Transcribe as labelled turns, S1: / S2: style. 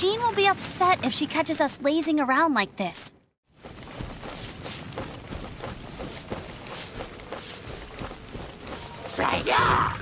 S1: Jean will be upset if she catches us lazing around like this.
S2: Freya!